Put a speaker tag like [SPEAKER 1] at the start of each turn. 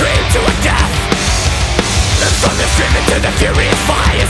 [SPEAKER 1] mountains dream to a death. The thunder screaming to the furious fire